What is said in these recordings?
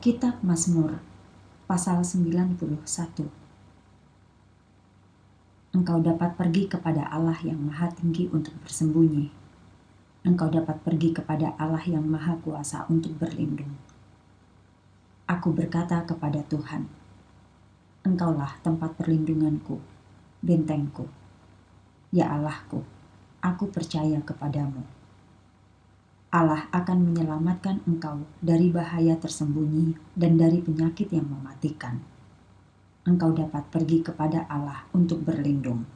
Kitab Mazmur pasal 91 Engkau dapat pergi kepada Allah yang maha tinggi untuk bersembunyi. Engkau dapat pergi kepada Allah yang maha kuasa untuk berlindung. Aku berkata kepada Tuhan, Engkaulah tempat perlindunganku, bentengku. Ya Allahku, aku percaya kepadamu. Allah akan menyelamatkan engkau dari bahaya tersembunyi dan dari penyakit yang mematikan. Engkau dapat pergi kepada Allah untuk berlindung.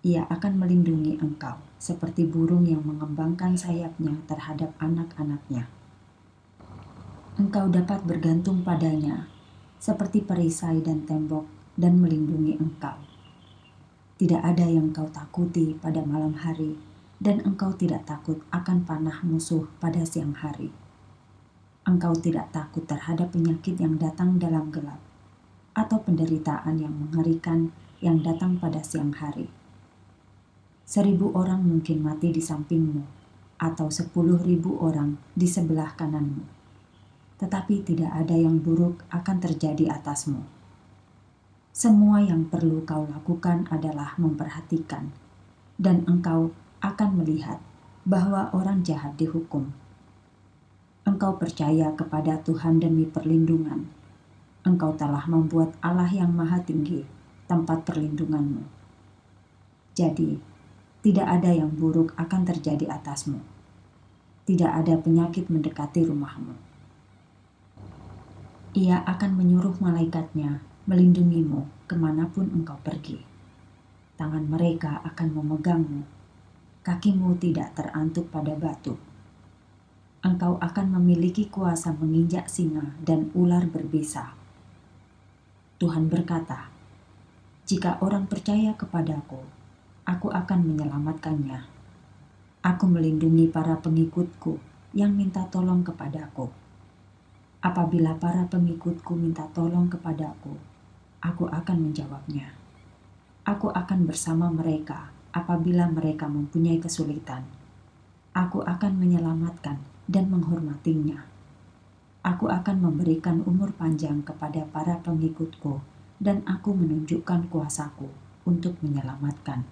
Ia akan melindungi engkau seperti burung yang mengembangkan sayapnya terhadap anak-anaknya. Engkau dapat bergantung padanya seperti perisai dan tembok dan melindungi engkau. Tidak ada yang kau takuti pada malam hari dan engkau tidak takut akan panah musuh pada siang hari. Engkau tidak takut terhadap penyakit yang datang dalam gelap, atau penderitaan yang mengerikan yang datang pada siang hari. Seribu orang mungkin mati di sampingmu, atau sepuluh ribu orang di sebelah kananmu. Tetapi tidak ada yang buruk akan terjadi atasmu. Semua yang perlu kau lakukan adalah memperhatikan, dan engkau akan melihat bahwa orang jahat dihukum. Engkau percaya kepada Tuhan demi perlindungan. Engkau telah membuat Allah yang Maha Tinggi tempat perlindunganmu. Jadi, tidak ada yang buruk akan terjadi atasmu. Tidak ada penyakit mendekati rumahmu. Ia akan menyuruh malaikatnya melindungimu ke mana pun engkau pergi. Tangan mereka akan memegangmu kakimu tidak terantuk pada batu. Engkau akan memiliki kuasa menginjak singa dan ular berbisa. Tuhan berkata, "Jika orang percaya kepadaku, aku akan menyelamatkannya. Aku melindungi para pengikutku yang minta tolong kepadaku. Apabila para pengikutku minta tolong kepadaku, aku akan menjawabnya. Aku akan bersama mereka." Apabila mereka mempunyai kesulitan. Aku akan menyelamatkan dan menghormatinya. Aku akan memberikan umur panjang kepada para pengikutku, dan aku menunjukkan kuasaku untuk menyelamatkan.